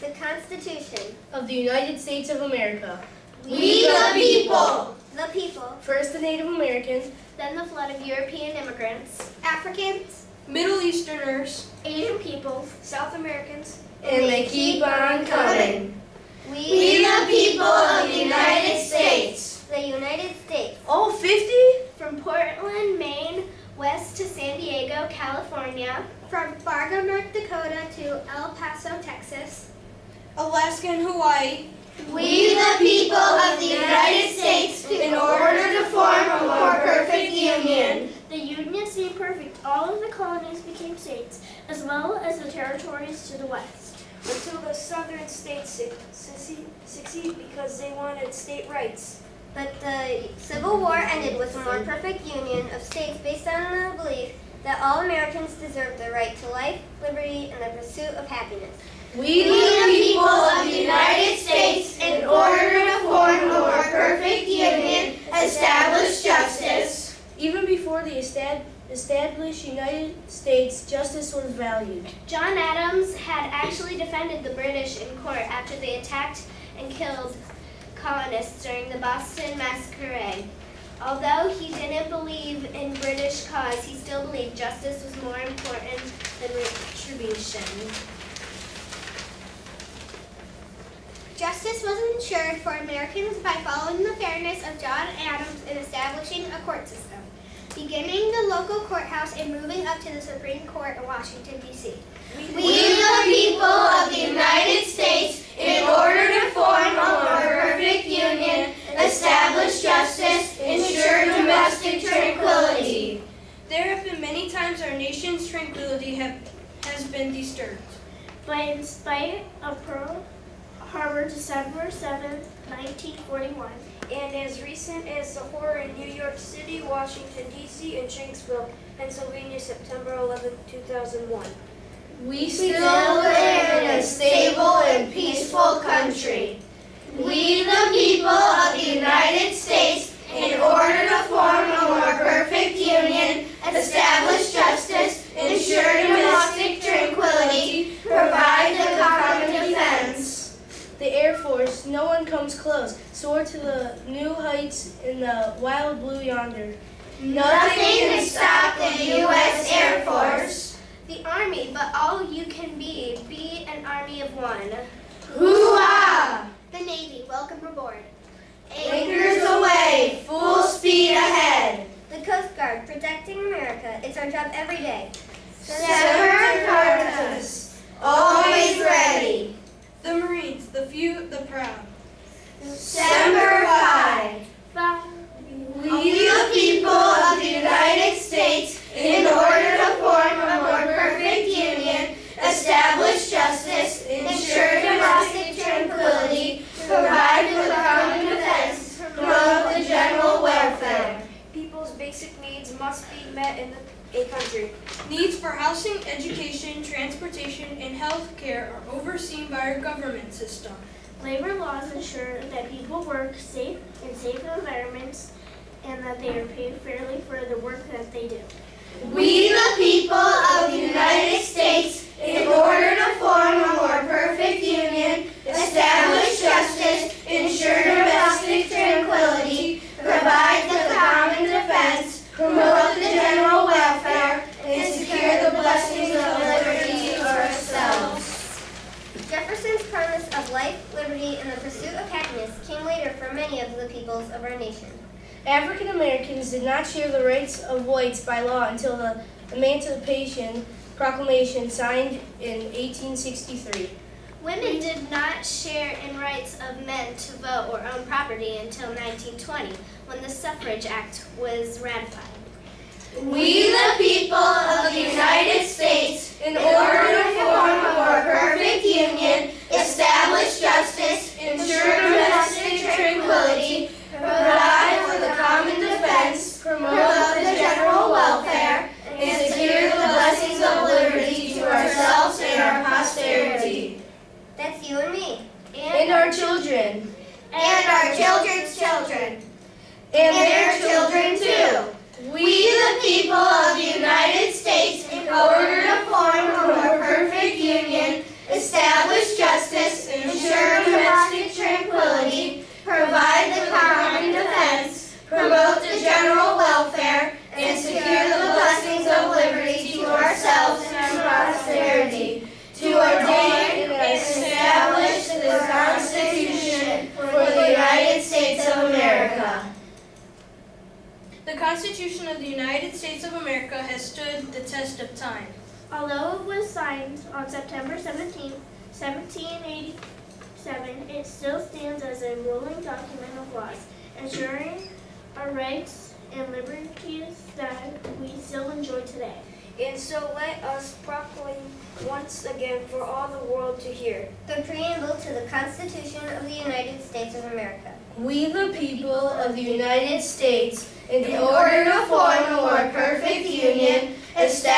The Constitution. of the United States of America. We the people. The people. First the Native Americans, Then the flood of European immigrants. Africans. Middle Easterners. Asian peoples. South Americans. and they keep on coming. We the people of the United States. The United States. All 50? From Portland, Maine, west to San Diego, California. From Fargo, North Dakota to El Paso, Texas. Alaska and Hawaii. We the people of the United States in order to form a more perfect union. The union seemed perfect. All of the colonies became states, as well as the territories to the west. until the southern states suc- succeed, succeed because they wanted state rights. But the Civil War ended with a more perfect union of states based on the belief that all Americans deserve the right to life, liberty, and the pursuit of happiness. We the people of the United States in order to form a more perfect union, establish justice. Even before the estab- established United States, justice was valued. John Adams had actually defended the British in court after they attacked and killed colonists during the Boston Massacre. Although he didn't believe in British cause, he still believed justice was more important than retribution. Justice was ensured for Americans by following the fairness of John Adams in establishing a court system, beginning the local courthouse and moving up to the Supreme Court in Washington, D.C. We the people of the United States in nation's tranquility have, has been disturbed. But in spite of Pearl Harbor, December 7, 1941, And as recent as the horror in New York City, Washington, D.C., and Shanksville, Pennsylvania, September 11, 2001. We Still live in a stable and peaceful country. We the people of the United States in order to form a more perfect union, establish justice, ensure domestic tranquility, provide the common defense. The Air Force, no close, soar to the new heights in the wild blue yonder. Nothing can stop the U.S. Air Force. the Army, but all you can be, be an army of one. Hoo-ah! The Navy, welcome aboard. Anchors Aweigh, full speed ahead. The Coast Guard, protecting America. It's our job every day. Semper Paratus, always ready. The Marines, the few, the proud. Semper Fi. We the people of the United States, in order to form a more perfect union, establish justice, ensure domestic tranquility, provide for the common defense, promote the general welfare. People's basic needs must be met in the, a country. Needs for housing, education, transportation, and health care are overseen by our government system. Labor laws ensure that people work safe in safe environments and that they are paid fairly for the work that they do. We the people of the United States, in order to form a more perfect union, establish justice, ensure domestic tranquility, provide the common defense, promote the general welfare, and secure the blessings of liberty to ourselves. Jefferson's promise of life, liberty, and the pursuit of happiness came later for many of the peoples of our nation. African Americans did not share the rights of whites by law until the Emancipation Proclamation signed in 1863. Women did not share in rights of men to vote or own property until 1920, when the Suffrage Act was ratified. We the people of the United States, in order to form a more perfect union, establish justice, ensure domestic tranquility, provide for the common defense, promote the general welfare, and secure the blessings of liberty to ourselves and our posterity. That's you and me. And children. And our children's children. And And their children too. We the people of the United States, in order to form a more perfect union, establish justice, Constitution of the United States of America has stood the test of time. Although it was signed on September 17, 1787, it still stands as a ruling document of laws, ensuring our rights and liberties that we still enjoy today. And so let us proclaim once again for all the world to hear. The preamble to the Constitution of the United States of America. We, the people of the United States, in order to form a more perfect union, establish